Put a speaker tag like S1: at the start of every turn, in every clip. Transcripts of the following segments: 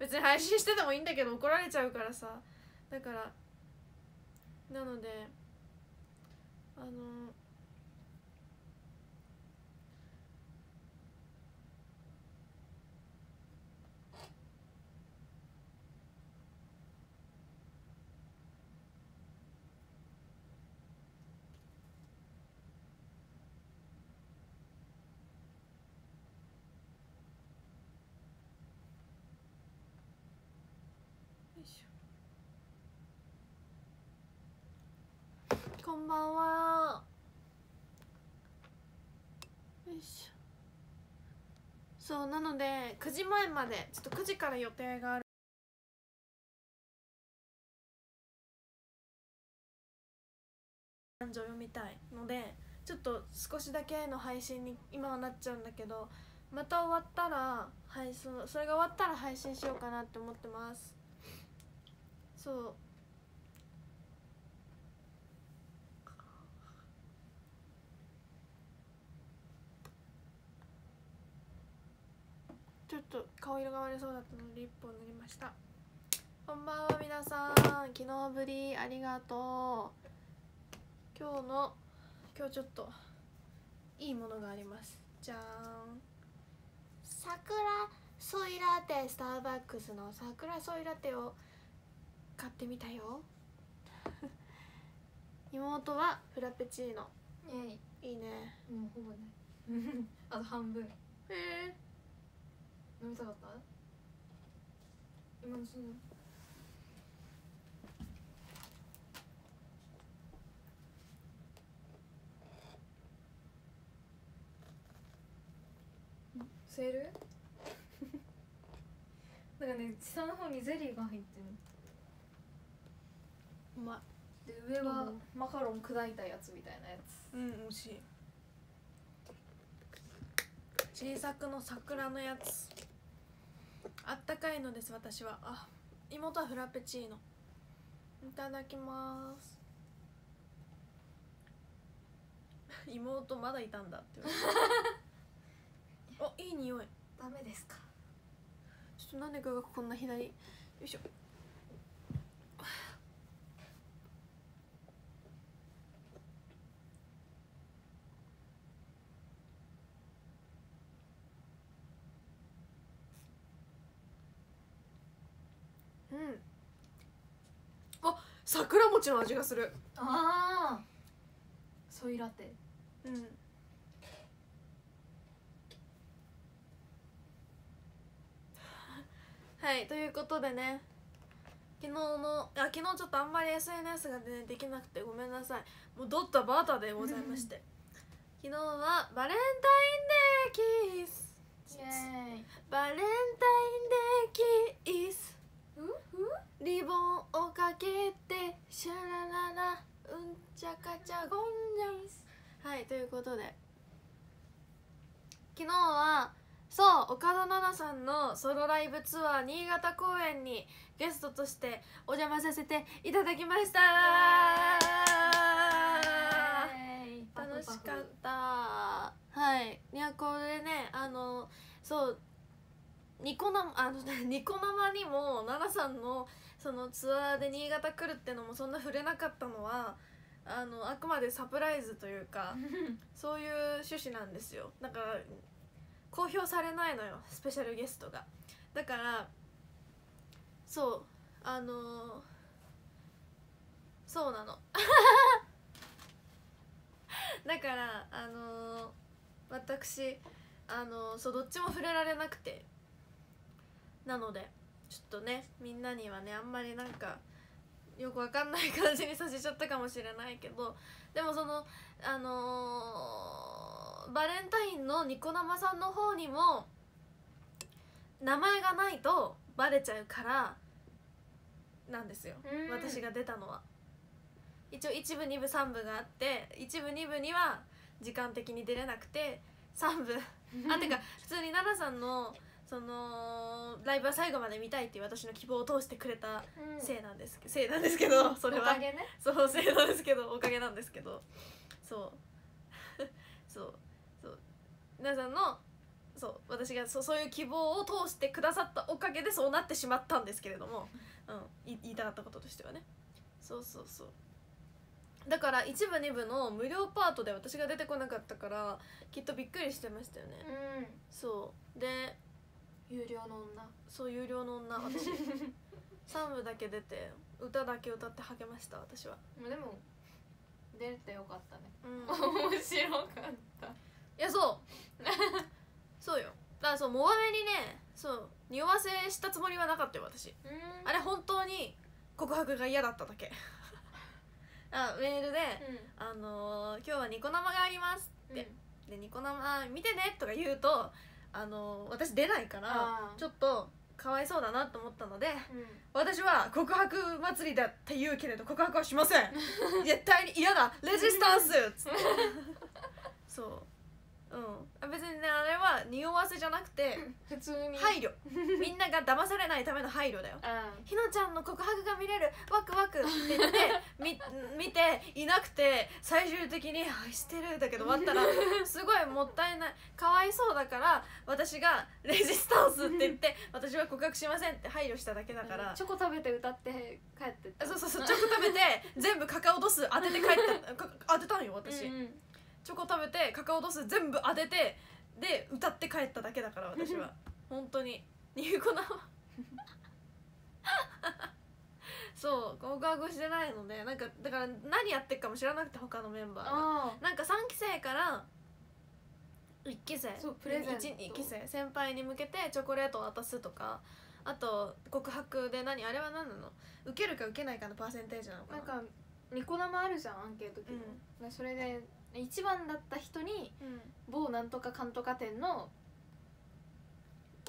S1: 別に配信しててもいいんだけど怒られちゃうからさ。だからなのであのよいしょこんばんは。よいしょ。そうなので9時前までちょっと9時から予定がある。感情読みたいのでちょっと少しだけの配信に今はなっちゃうんだけどまた終わったら配信それが終わったら配信しようかなって思ってます。そう。っと顔色が悪そうだったので一本塗りました。こんばんは皆さん。昨日ぶりありがとう。今日の今日ちょっといいものがあります。じゃーん。桜ソイラテスターバックスの桜ソイラテを買ってみたよ。妹はフラペチーノ。
S2: え
S1: いいね。
S2: いもうほぼねあと半分。
S1: へえ
S2: 飲みたかった？今のその。吸えるなんかね下の方にゼリーが入ってる。
S1: うま
S2: で上はマカロン砕いたやつみたいなやつ。
S1: いうん美味しい。小さくの桜のやつあったかいのです私は。あ妹はフラペチーノ。いただきます。妹まだいたんだって言われた おいい匂い。
S2: ダメですか？
S1: ちょっとなんでかがこんな左？よいしょうん。あ桜餅の味がする。
S2: ああソイラテ。
S1: うん。はいということでね。昨日のあ昨日ちょっとあんまり SNS が、ね、できなくてごめんなさい。もうドッタバタでございまして。昨日はバレンタインデーキス。
S2: イエーイ。
S1: バレンタインデーキスリボンをかけてシャラララうんちゃかちゃゴンジャンス。はいということで。昨日はそう岡田奈々さんのソロライブツアー新潟公演にゲストとしてお邪魔させていただきました。楽しかった。はい。いやこれねあのそうニコ生あのね ニコ生にも奈々さんのそのツアーで新潟来るってのもそんな触れなかったのはあのあくまでサプライズというか そういう趣旨なんですよ。だから公表されないのよスペシャルゲストが。だからそうあのーそうなの。だからあのー私あのーそうどっちも触れられなくてなのでちょっとねみんなにはねあんまりなんかよくわかんない感じにさせちゃったかもしれないけどでもそのあのーバレンタインのニコ生さんの方にも名前がないとバレちゃうからなんですよ。
S2: うん。
S1: 私が出たのは。一応1部2部3部があって1部2部には時間的に出れなくて3部。あてか普通に奈々さんのそのライブは最後まで見たいっていう私の希望を通してくれたせいなんですけせいなんですけど それは。
S2: おかげね。
S1: そうせいなんですけどおかげなんですけど。そう。そう。そう。皆さんのそう私がそうそういう希望を通してくださったおかげでそうなってしまったんですけれども、うん、い言いたかったこととしてはね。そうそうそう。だから一部二部の無料パートで私が出てこなかったからきっとびっくりしてましたよね、
S2: うん。
S1: そう。で
S2: 有料の女。
S1: そう有料の女。私。3部だけ出て歌だけ歌って励ました私は。
S2: まあでも出てよかったね。
S1: うん。
S2: 面白かった。
S1: いやそう。そうよ。だからそうモバメにねそう匂わせしたつもりはなかったよ私。
S2: うん。
S1: あれ本当に告白が嫌だっただけ。あメールで「あのー今日はニコ生があります」って、でニコ生見てねとか言うとあのー私出ないから
S2: あー
S1: ちょっとかわいそうだなと思ったので
S2: うん。
S1: 私は告白祭りだって言うけれど告白はしません。絶対に嫌だ。レジスタンスつって。そううん。あ別にねあれは匂わせじゃなくて
S2: 普通に。
S1: 配慮。みんなが騙されないための配慮だよ。
S2: あ
S1: ひなちゃんの告白が見れる。ワクワクって言って み見ていなくて最終的に「愛してる」だけど終わったらすごいもったいない。かわいそうだから私が「レジスタンス」って言って「私は告白しません」って配慮しただけだから。
S2: チョコ食べて歌って帰って
S1: そうそうそうチョコ食べて全部カカオドス当てて帰った。か当てたんよ私、
S2: うんうん
S1: チョコ食べてカカオドス全部当ててで歌って帰っただけだから私は。本当に。ニコ生そう告白してないのでなんかだから何やってるかも知らなくて他のメンバーが。
S2: あ
S1: なんか3期生から1期生。
S2: そうプレゼント。
S1: 1 2期生。先輩に向けてチョコレートを渡すとか。あと告白で何あれは何なの？受けるか受けないかのパーセンテージなのかな。
S2: あなんかニコ生あるじゃんアンケート機能、でそれで一番だった人に
S1: うん
S2: 某なんとかかんとか店の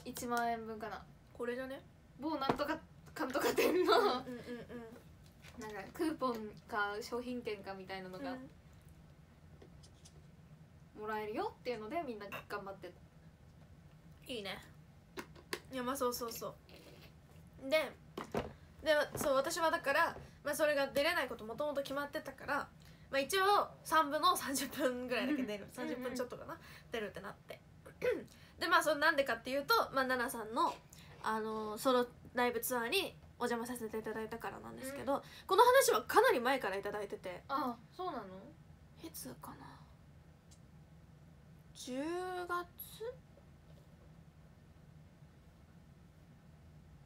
S2: 1万円分かな。
S1: これじゃね。
S2: 某なんとかかんとか店のなんかクーポンか商品券かみたいなのが
S1: うん。
S2: もらえるよっていうのでみんな頑張ってた。
S1: いいね。いやまあそうそうそう。ででそう私はだから、まあ、それが出れないこともともと決まってたから、まあ、一応3部の30分ぐらいだけ出る。
S2: うん
S1: 30分ちょっとかな。出るってなって。でまあそれなんでかっていうと、まあ、奈々さんの、あのソロライブツアーにお邪魔させていただいたからなんですけど、この話はかなり前からいただいてて。
S2: あそうなの？
S1: いつかな？10月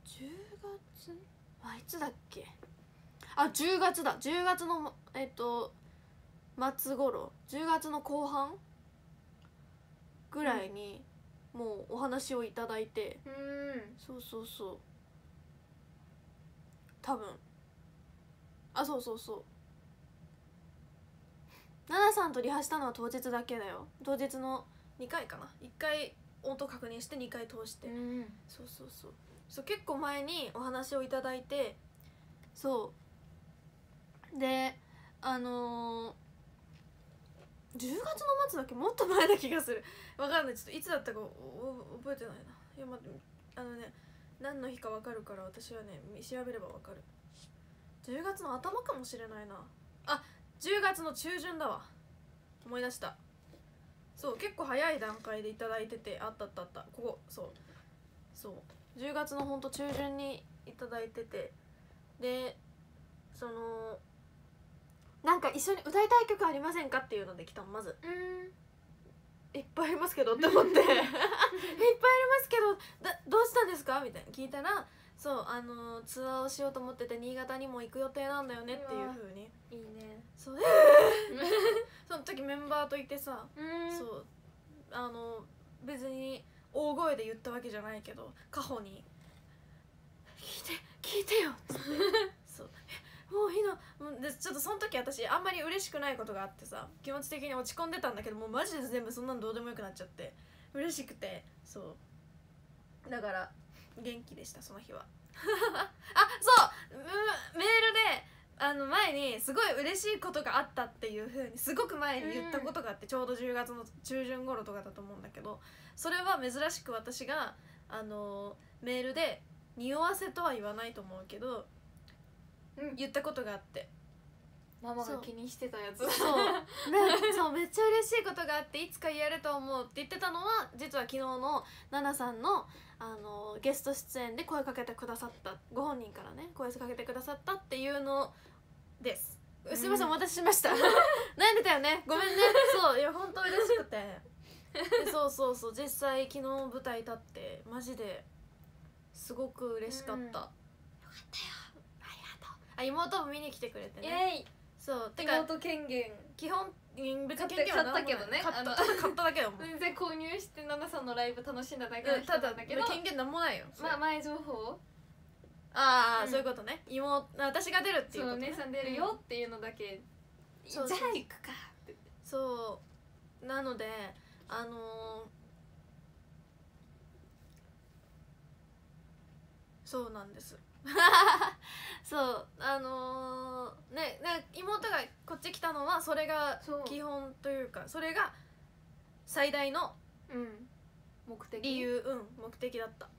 S1: ？10月？あいつだっけ？あ10月だ。10月のえっと末頃10月の後半ぐらいにもうお話をいただいて、
S2: うん。
S1: そうそうそう。多分。あそうそうそう。奈々さんとリハしたのは当日だけだよ。当日の2回かな。1回音確認して2回通して、
S2: うん。
S1: そうそうそう。そう結構前にお話をいただいてそう。であのー、10月の末だっけ？もっと前な気がする。わかんない。ちょっといつだったか覚えてないな。いや待って。あのね何の日かわかるから私はね調べればわかる。10月の頭かもしれないな。あ10月の中旬だわ。思い出した。そう結構早い段階でいただいててあったあったあった。ここそう。そう。10月のほんと中旬にいただいてて。でそのなんか一緒に歌いたい曲ありませんかっていうので来たのまず。
S2: うん。
S1: いっぱいありますけどって思って。いっぱいありますけどだどうしたんですか？みたいな聞いたらそうあのツアーをしようと思ってて新潟にも行く予定なんだよねっていうふうに。
S2: いいね。
S1: そう。え ーその時メンバーといてさ
S2: うん。
S1: そう。あの別に大声で言ったわけじゃないけどカホに「聞いて聞いてよ」っつって もういい。のもうでちょっとその時私あんまり嬉しくないことがあってさ気持ち的に落ち込んでたんだけどもうマジで全部そんなのどうでもよくなっちゃって。嬉しくてそう。だから元気でしたその日は。あそう。うメールであの前にすごい嬉しいことがあったっていうふうにすごく前に言ったことがあって、ちょうど10月の中旬頃とかだと思うんだけどそれは珍しく私があのメールで匂わせとは言わないと思うけど、
S2: うん。
S1: 言ったことがあって。
S2: ママが気にしてたやつ。
S1: そう。ねそうめっちゃ嬉しいことがあっていつか言えると思うって言ってたのは実は昨日のナナさんのあのゲスト出演で声かけてくださったご本人からね声かけてくださったっていうのです。すみませんお待たせしました。悩んでたよね。ごめんね。そういや本当嬉しくて。でそうそうそう実際昨日舞台立ってマジですごく嬉しかった、
S2: うん。
S1: よかったよあ妹も見に来てくれて
S2: イ
S1: ね
S2: エイ。
S1: そうてか
S2: 妹権限。
S1: 基本権限は
S2: 買ったけどね
S1: 買った 買っただけよもう
S2: 全然購入してナナさんのライブ楽しんだだけの人
S1: うんた
S2: んだけど。
S1: 権限なんもないよ。
S2: まあ前情報
S1: ああ、
S2: うん。
S1: そういうことね。妹私が出るっていうこと、ね、
S2: そうお姉さん出るよっていうのだけ。じゃあ行くかって。
S1: そう。なのであのーそうなんです そうあのーねね妹がこっち来たのはそれが基本というかそれが最大の
S2: うん。目的？
S1: 理由？うん目的だった。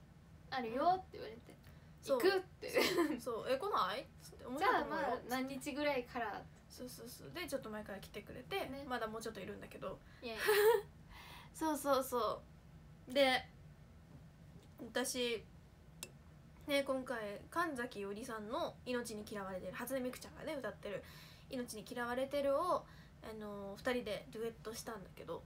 S2: あるよって言われて。
S1: そう。
S2: 行くって。
S1: そうえ来ない？っつって面
S2: じゃあまあ何日ぐらいから？
S1: そうそうそう。でちょっと前から来てくれて、
S2: ね。
S1: まだもうちょっといるんだけど。そうそうそう。で私ね今回神崎よりさんの「命に嫌われてる」初音ミクちゃんがね歌ってる「命に嫌われてるを」あの2人でデュエットしたんだけど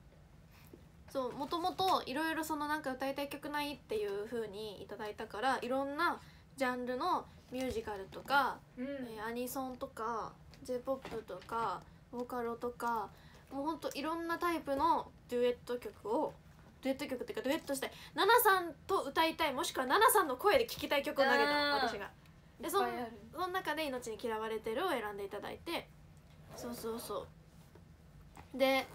S1: そうもともといろいろそのなんか歌いたい曲ないっていう風にいただいたからいろんなジャンルのミュージカルとか
S2: うん。
S1: えーアニソンとか j p o p とかボカロとかもうほんといろんなタイプのデュエット曲をデュエット曲っていうかデュエットしてナナさんと歌いたいもしくはナナさんの声で聴きたい曲を投げた私が。でそん
S2: ぱいある。
S1: その中で「命に嫌われてる」を選んでいただいて。そうそうそう。で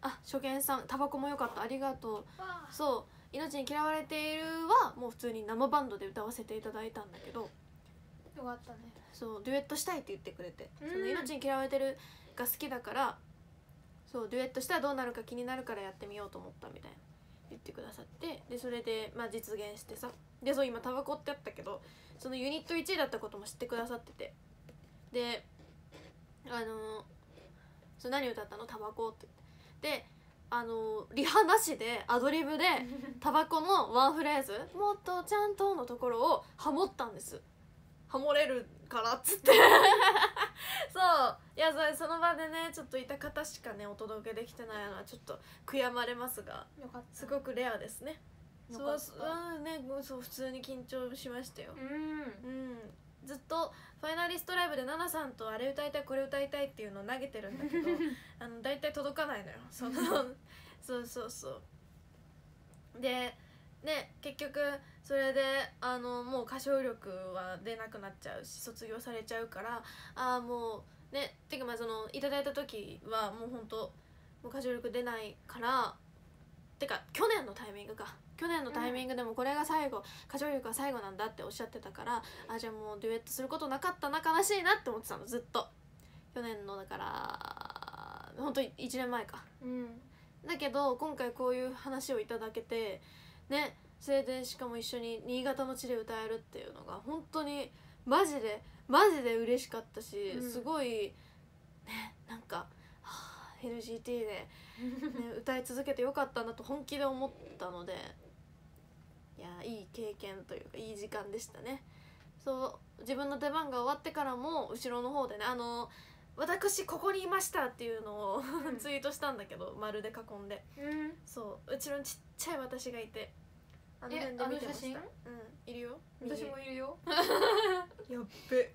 S1: あ初見さんタバコもよかった。ありがとう。そう「命に嫌われている」はもう普通に生バンドで歌わせていただいたんだけど。
S2: よかったね。
S1: そうデュエットしたいって言ってくれて「
S2: うん。
S1: その命に嫌われてる」が好きだからそうデュエットしたらどうなるか気になるからやってみようと思ったみたいな。言ってくださって。でそれで、まあ、実現してさ。でそう今タバコってあったけどそのユニット1位だったことも知ってくださってて。であのそれ何歌ったの？タバコって。言ってであのリハなしでアドリブで タバコのワンフレーズ「もっとちゃんと」のところをハモったんです。ハモれるからっつって そう。いやそれその場でねちょっといた方しかねお届けできてないのはちょっと悔やまれますがすごくレアですね。そううんねそう普通に緊張しましたよ。
S2: うん。
S1: うん。ずっとファイナリストライブでナナさんとあれ歌いたいこれ歌いたいっていうのを投げてるんだけど あの大体届かないのよ。その そうそうそう。でね結局それであのもう歌唱力は出なくなっちゃうし卒業されちゃうからああもうねてかまあそのいただいた時はもうほんともう歌唱力出ないからてか去年のタイミングか。去年のタイミングでもこれが最後、歌唱力が最後なんだっておっしゃってたからあじゃあもうデュエットすることなかったな悲しいなって思ってたのずっと。去年のだから本当1年前か。
S2: うん。
S1: だけど今回こういう話をいただけてねそれでしかも一緒に新潟の地で歌えるっていうのが本当にマジでマジで嬉しかったし、
S2: うん。
S1: すごいねなんか、はあ、NGT で、ね、歌い続けてよかったなと本気で思ったのでいやいい経験というかいい時間でしたね。そう自分の出番が終わってからも後ろの方でねあの私ここにいましたっていうのをツイートしたんだけど丸で囲んで。
S2: うん。
S1: そう後ろにちっちゃい私がいてあの
S2: え
S1: 辺で見てましたうん。いるよ。
S2: 私もいるよ。
S1: やっべ。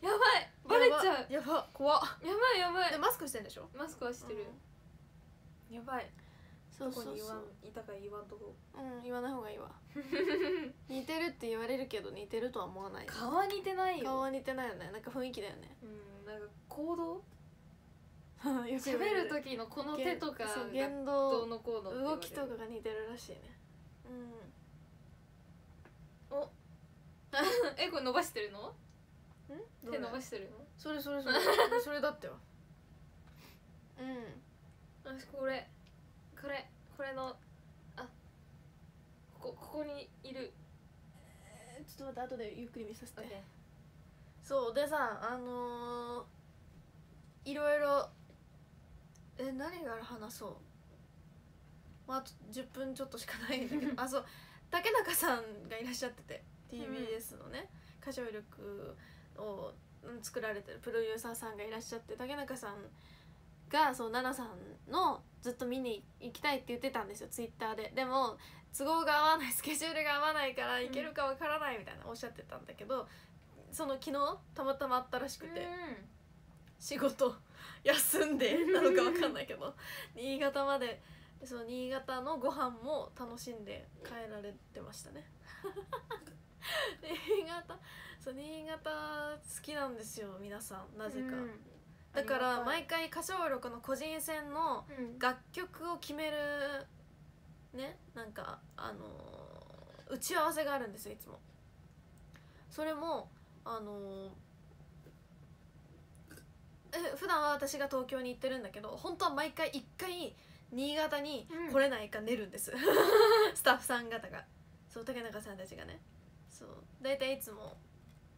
S2: やばい。バレちゃう。
S1: やば。怖っ。
S2: やばいやばい。
S1: でマスクしてんでしょ？
S2: マスクはしてる。
S1: やばい。そ
S2: こに言わ
S1: そう。そうん
S2: いたか言わんとこ。
S1: うん言わない方がいいわ。似てるって言われるけど似てるとは思わない。
S2: 顔は似てないよ。
S1: 顔は似てないよね。なんか雰囲気だよね。
S2: うんなんか行動？喋る時のこの手とか
S1: 言動
S2: の
S1: 動きとかが似てるらしいね
S2: えこれ伸ばしてるの？
S1: うんん
S2: 手伸ば
S1: し
S2: してるの？
S1: それそれそれ。それだってよ。うん。
S2: 私これ。これ。これの。あ。ここここにいる。
S1: ちょっと待って後でゆっくり見させて。
S2: OK
S1: そうでさあのーいろいろ。え何から話そうまああと10分ちょっとしかないんだけど あそう竹中さんがいらっしゃってて TBS のね歌唱力をうん作られてるプロデューサーさんがいらっしゃって竹中さんがそう奈々さんのずっと見に行きたいって言ってたんですよツイッターで。でも都合が合わないスケジュールが合わないから行けるかわからないみたいなおっしゃってたんだけどその昨日たまたまあったらしくて仕事休んでなのかわかんないけど 新潟までそう新潟のご飯も楽しんで帰られてましたね。新潟そう新潟好きなんですよ皆さんなぜか、
S2: うん。
S1: だから毎回歌唱力の個人戦の
S2: うん。
S1: 楽曲を決めるねなんかあのー打ち合わせがあるんですよいつも。それもあのーえ普段は私が東京に行ってるんだけど本当は毎回一回新潟に来れないか練るんです、スタッフさん方が。そう竹中さんたちがね。そう。大体いつも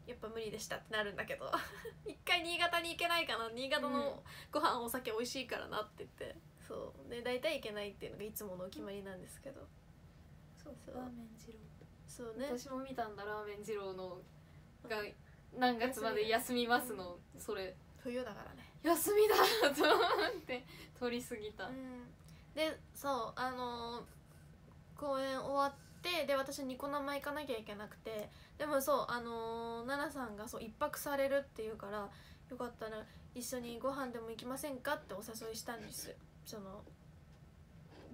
S1: やっぱ無理でしたってなるんだけど。一回新潟に行けないかな。新潟のご飯お酒美味しいからなって言って。そう。で大体行けないっていうのがいつものお決まりなんですけど。
S2: そう。
S1: そう。
S2: ラーメン二郎。
S1: そうね。
S2: 私も見たんだラーメン二郎の。が何月まで休みますのそれ。
S1: 冬だからね。
S2: 休みだと思って撮りすぎた。
S1: うんでそうあのー公演終わってで私ニコ生行かなきゃいけなくてでもそうあのー、奈々さんがそう一泊されるっていうからよかったら一緒にご飯でも行きませんかってお誘いしたんです。その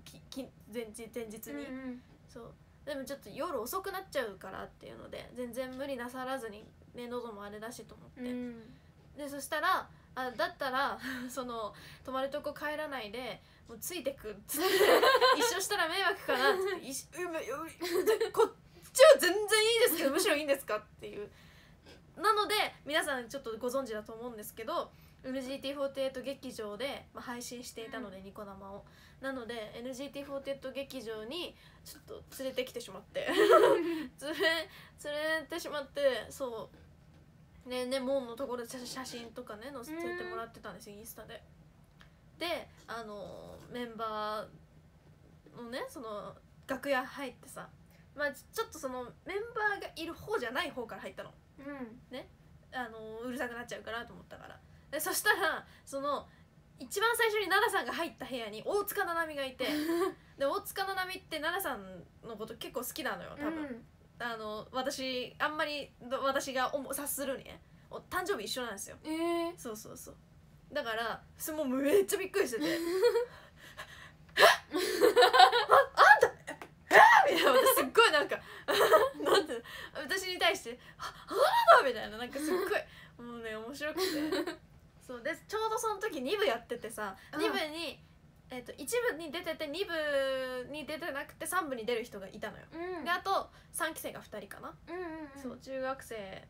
S1: きき前日前日に、
S2: うんうん。
S1: そう。でもちょっと夜遅くなっちゃうからっていうので全然無理なさらずにね喉もあれだしと思って、
S2: うん。
S1: でそしたらあだったら その泊まるとこ帰らないでもうついてく。っつって一緒したら迷惑かなって。こっちは全然いいですけどむしろいいんですかっていう。なので皆さんちょっとご存知だと思うんですけど NGT48 劇場で、まあ、配信していたので、ニコ生を。なので NGT48 劇場にちょっと連れてきてしまって。連れ連れてしまってそう。ねね門のところで写写真とかね載せてもらってたんですよインスタでであのメンバーのねその楽屋入ってさまあちょっとそのメンバーがいる方じゃない方から入ったの。
S2: うん。
S1: あのうるさくなっちゃうからと思ったから。でそしたらその一番最初に奈々さんが入った部屋に大塚ななみがいて。で大塚ななみって奈々さんのこと結構好きなのよ多分、あの私あんまりど私が思察するにね。お誕生日一緒なんですよ。
S2: えー。
S1: そうそうそうだからそもうめっちゃびっくりしてて「え ああんたえみたいな。私すっごいなんか なんて私に対して「ああなた!」みたいな。なんかすっごいもうね面白くて。そうでちょうどその時2部やっててさ
S2: うん。
S1: 2部に、えっと1部に出てて2部に出てなくて3部に出る人がいたのよ。
S2: うん。
S1: であと3期生が2人かな、
S2: うんうんうん。
S1: そう中学生ん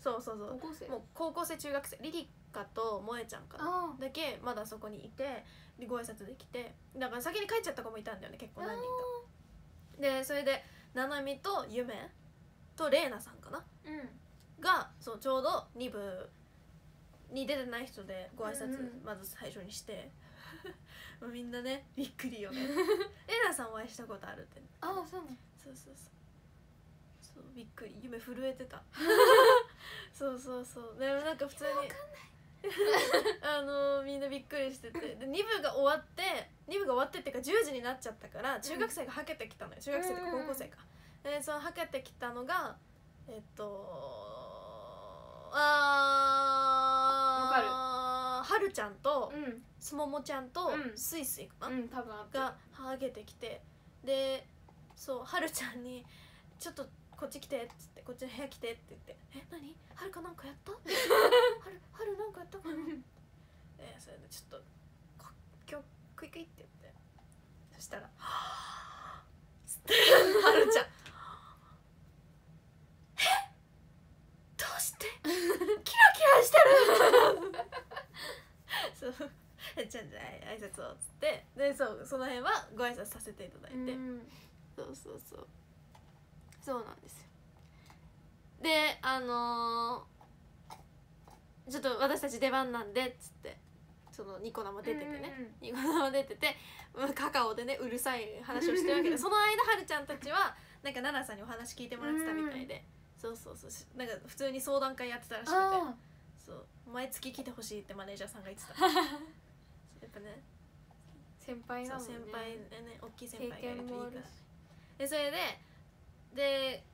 S1: そうそうそう。
S2: 高校生？
S1: もう高校生中学生リリカと萌えちゃんかな。
S2: あ
S1: だけまだそこにいてでご挨拶できてだから先に帰っちゃった子もいたんだよね結構何人か。でそれでななみとゆめとれいなさんかな。
S2: うん。
S1: がそうちょうど2部に出てない人でご挨
S2: うんうん
S1: 拶まず最初にして、も うみんなねびっくりよね。れいなさんお会いしたことあるって。
S2: ああそうね
S1: そうそうそうそうびっくり。夢震えてた。そうそうそう。でもなんか普通に。あのみんなびっくりしてて。で2部が終わって2部が終わってっていうか10時になっちゃったから中学生がはけてきたのよ。中学生とか高校生か。でそのはけてきたのがえっとあーはるちゃんと
S2: うん。
S1: すももちゃんと
S2: うん。
S1: すいすいかな、
S2: うん多分
S1: がはげてきて。でそうはるちゃんに「ちょっとこっち来て」っつって「こっちの部屋来て」って言って「え何？はるかなんかやった?」はるはるなんかやったかな?」えそれでちょっとこ今日クイクイって言って。そしたら「はるちゃん「え？どうして？キラキラしてる!」そう。えちゃんじゃない挨拶をっつって。でそうその辺はご挨拶させていただいて、
S2: うん。
S1: そうそうそうそうなんですよ。であのーちょっと私たち出番なんでっつってそのニコ生出ててね、
S2: うんうん
S1: ニコ生出ててうんカカオでねうるさい話をしてるわけで その間はるちゃんたちはなんか奈々さんにお話聞いてもらってたみたいで、そうそうそう。しなんか普通に相談会やってたらしくて。
S2: あ
S1: そう。毎月来てほしいってマネージャーさんが言ってた。やっぱね。
S2: 先輩
S1: そう
S2: なもんね。
S1: 先輩でね大きい先
S2: 経
S1: 輩がいるといいから。でそれでで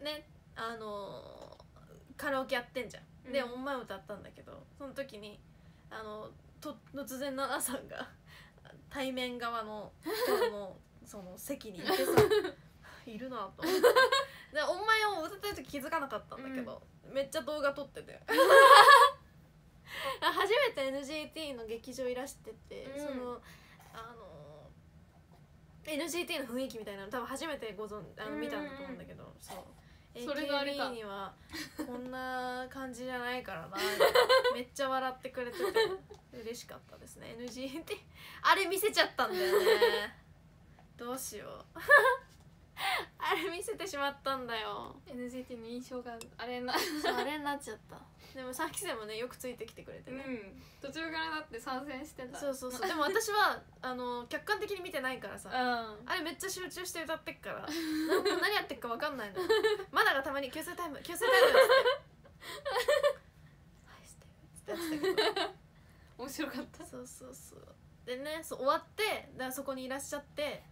S1: ねあのーカラオケやってんじゃん、で
S2: うん
S1: お前歌ったんだけどその時にあのと突然奈々さんが 対面側の人の その席にいてさ いるなと思って。でお前を歌ってる時気づかなかったんだけど、めっちゃ動画撮ってて。初めて NGT の劇場いらしてて、
S2: うん。
S1: その NGT の雰囲気みたいなの多分初めてご存あの見たんだと思うんだけど、そう。
S2: それがあれか。
S1: AKB にはこんな感じじゃないからな。めっちゃ笑ってくれてて嬉しかったですね。NGT あれ見せちゃったんだよね。どうしよう あれ見せてしまったんだよ。
S2: NGT の印象があれな
S1: あれになっちゃった。でも3期生もねよくついてきてくれてね、
S2: うん。途中からだって参戦してた。
S1: そうそうそう。でも私はあの客観的に見てないからさ。
S2: うん。
S1: あれめっちゃ集中して歌ってっから。な何やってっか分かんないのよ。マナがたまに「給水タイム給水タイム」っつって「はいしてる」っつってやってたけど
S2: 面白かった。
S1: そうそうそう。でねそう終わってだそこにいらっしゃって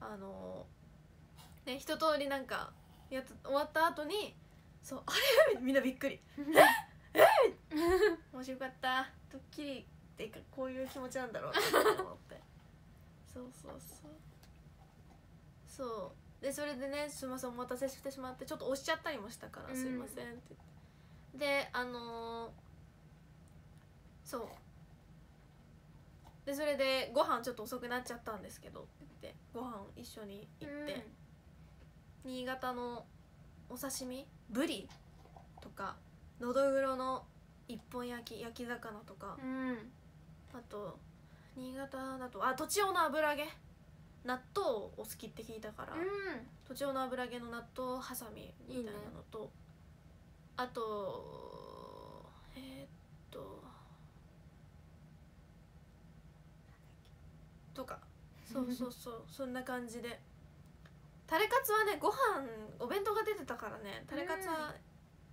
S1: あのね一通りなんかやっ終わった後にそうあれ？みんなびっくり。え？え？面白かった。ドッキリっていうかこういう気持ちなんだろうなと思って。そうそうそう。そう。でそれでねすいませんお待たせしてしまってちょっと押しちゃったりもしたから、
S2: うん。
S1: すいませんって言って。であのーそう。でそれでご飯ちょっと遅くなっちゃったんですけどって言ってご飯一緒に行って、新潟のお刺身？ブリ？とかのどぐろの一本焼き焼き魚とか、
S2: うん。
S1: あと新潟だとあ栃尾の油揚げ？納豆お好きって聞いたから、
S2: うん。
S1: 栃尾の油揚げの納豆はさみみたいなのと。あとえーっととか。そうそうそう。そんな感じでタレカツはねご飯お弁当が出てたからねタレカツは、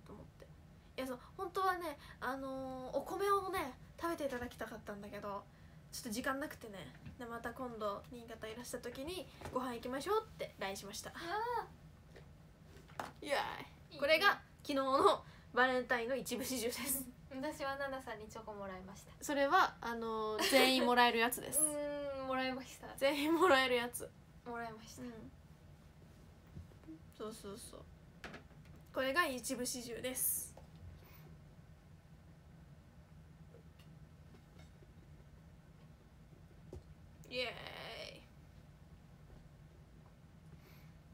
S1: と思って。いやそう本当はねあのーお米をね食べていただきたかったんだけどちょっと時間なくてね。でまた今度新潟いらした時にご飯行きましょうって LINE しました。イエー。イこれが昨日のバレンタインの一部始終です。
S2: 私はナナさんにチョコもらいました。
S1: それはあのー全員もらえるやつです。
S2: うーんもらいました。
S1: 全員もらえるやつ。
S2: もらいました
S1: そうそうそう。これが一部始終です。イエ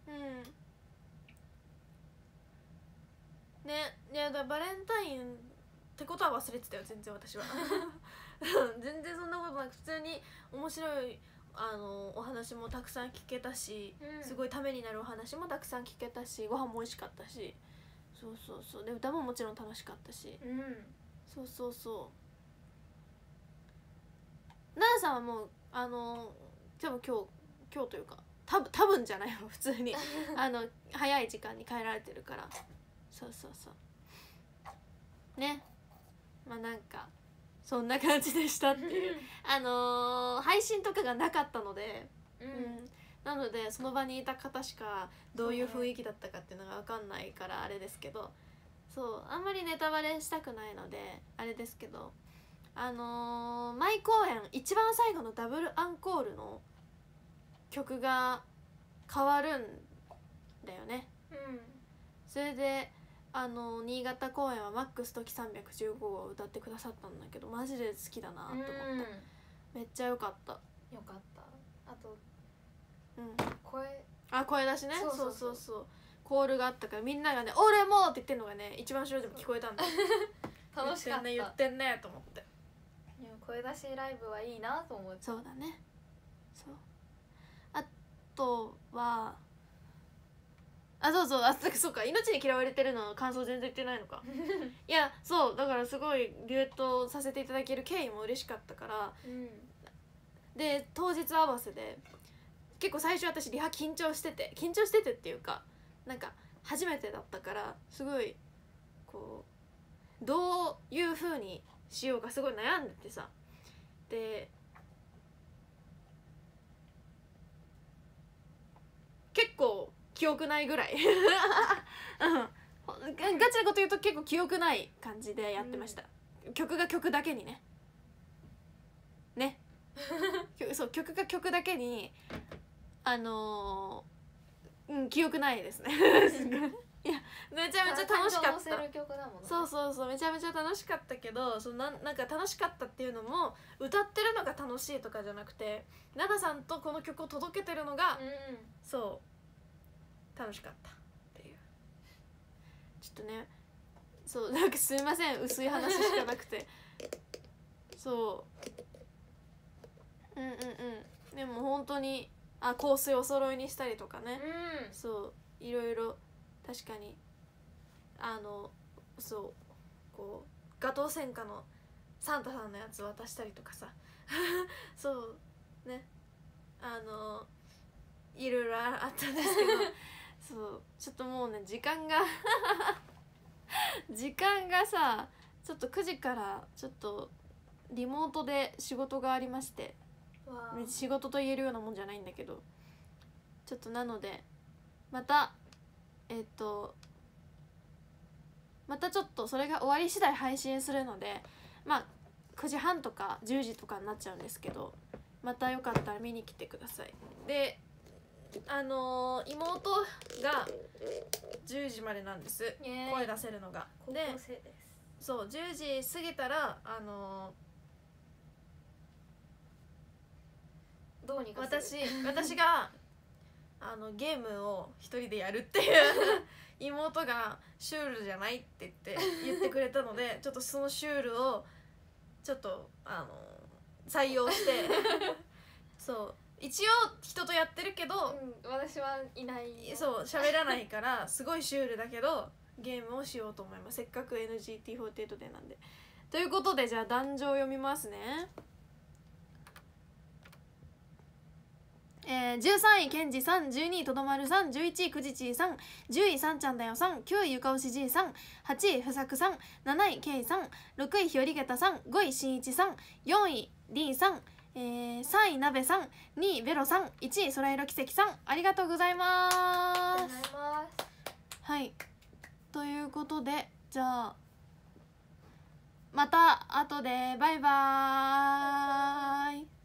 S1: ーイ。うん。ねいやだバレンタインってことは忘れてたよ全然私は。全然そんなことなく普通に面白いあのお話もたくさん聞けたし、
S2: うん。
S1: すごいためになるお話もたくさん聞けたしご飯も美味しかったし。そうそうそう。で歌ももちろん楽しかったし。
S2: うん。
S1: そうそうそう。奈々さんはもうあの多分今日今日というか多分多分じゃないよ 普通に。あの早い時間に帰られてるから。そうそうそう。ね。まあなんかそんな感じでしたっていう。あのー配信とかがなかったので、
S2: う
S1: うん。ん、なのでその場にいた方しかどういう雰囲気だったかっていうのが分かんないからあれですけど。そうあんまりネタバレしたくないのであれですけど。あのー、毎公演一番最後のダブルアンコールの曲が変わるんだよね。
S2: うん。
S1: それであの新潟公演はマックス時315号を歌ってくださったんだけどマジで好きだなと思った、めっちゃ良かった。
S2: よかった。あと
S1: うん。
S2: 声。
S1: あ声出しね。そうう
S2: そそうそう
S1: そうコールがあったからみんながね「俺も!」って言ってるのがね一番後ろでも聞こえたんだ
S2: 楽しかった。
S1: 言ってんね言ってんねと思って
S2: いや声出しライブはいいなと思って。
S1: そうだねそうあとはあそうそう。あそうか命に嫌われてるの感想全然言ってないのか。いやそう。だからすごいデュエットさせていただける経緯も嬉しかったから。
S2: うん。
S1: で当日合わせで結構最初私リハ緊張してて緊張しててっていうかなんか初めてだったからすごいこうどういう風にしようかすごい悩んでてさ。で結構記憶ないぐらい。うん。ほガチなこと言うと結構記憶ない感じでやってました、曲が曲だけにね。ね。曲そう曲が曲だけにあのーうん記憶ないですね。いやめちゃめちゃ楽しかった。そうそうそうめちゃめちゃ楽しかったけどそのなんなんか楽しかったっていうのも歌ってるのが楽しいとかじゃなくて奈々さんとこの曲を届けてるのが、
S2: うん。
S1: そう楽しかったっていう。ちょっとねそうなんかすみません薄い話しかなくて。そう。うんうんうん。でも本当にあ香水お揃いにしたりとかね、
S2: うん。
S1: そういろいろ確かにあのそうこうガトー戦火のサンタさんのやつ渡したりとかさ。そうね。あのいろいろあったんですけど そうちょっともうね時間が時間がさちょっと9時からちょっとリモートで仕事がありまして仕事と言えるようなもんじゃないんだけどちょっとなのでまたえっとまたちょっとそれが終わり次第配信するのでまあ9時半とか10時とかになっちゃうんですけどまたよかったら見に来てください。であのー妹が10時までなんです。声出せるのが。でそう10時過ぎたらあの
S2: どうにかする？
S1: 私私が あのゲームを一人でやるっていう 妹がシュールじゃないって言って言ってくれたので ちょっとそのシュールをちょっとあの採用してそう一応人とやってるけど、
S2: うん私はいない。よ
S1: そう喋らないから すごいシュールだけどゲームをしようと思います。せっかく NGT48 でなんで。ということでじゃあ壇上読みますね。えー、13位ケンジさん12位とどまるさん11位くじちーさん10位さんちゃんだよさん9位ゆかおしじいさん8位ふさくさん7位けいさん6位ひよりげたさん5位しんいちさん4位りんさん、えー、3位なべさん2位ベロさん1位そらいろ奇跡さんありがとうございます
S2: といます。
S1: はい。ということでじゃあまた後でバイバーイ。